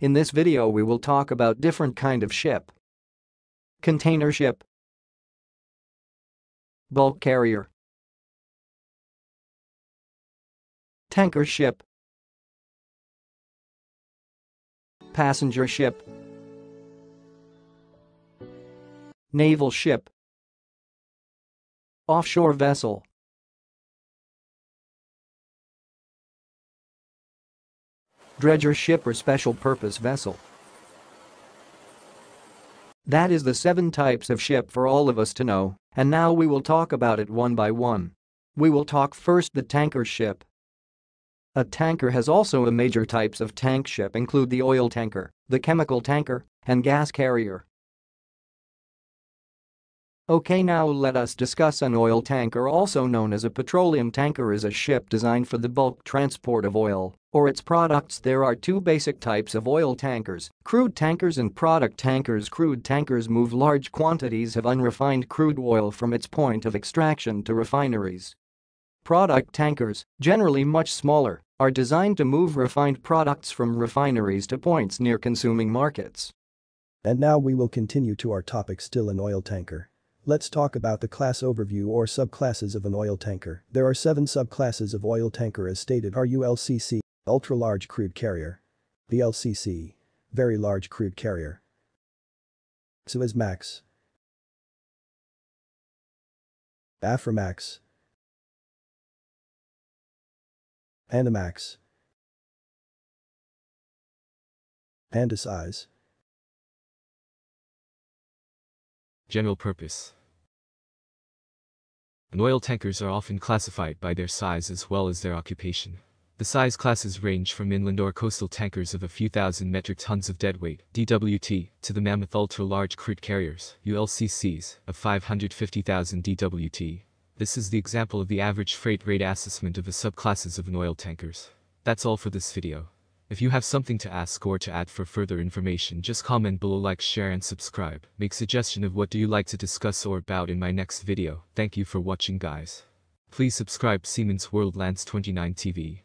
In this video we will talk about different kind of ship. Container ship. Bulk carrier. Tanker ship. Passenger ship. Naval ship. Offshore vessel Dredger ship or special purpose vessel That is the seven types of ship for all of us to know, and now we will talk about it one by one. We will talk first the tanker ship. A tanker has also a major types of tank ship include the oil tanker, the chemical tanker, and gas carrier. Okay now let us discuss an oil tanker also known as a petroleum tanker is a ship designed for the bulk transport of oil or its products there are two basic types of oil tankers, crude tankers and product tankers Crude tankers move large quantities of unrefined crude oil from its point of extraction to refineries. Product tankers, generally much smaller, are designed to move refined products from refineries to points near consuming markets. And now we will continue to our topic still an oil tanker. Let's talk about the class overview or subclasses of an oil tanker. There are seven subclasses of oil tanker as stated RULCC, ultra-large crude carrier. VLCC, very large crude carrier. Suezmax. Aframax. Panamax. Handysize. General purpose and oil tankers are often classified by their size as well as their occupation. The size classes range from inland or coastal tankers of a few thousand metric tons of deadweight DWT, to the mammoth ultra-large crude carriers ULCCs, of 550,000 DWT. This is the example of the average freight rate assessment of the subclasses of an oil tankers. That's all for this video. If you have something to ask or to add for further information just comment below like share and subscribe. Make suggestion of what do you like to discuss or about in my next video. Thank you for watching guys. Please subscribe Siemens World Lands 29 TV.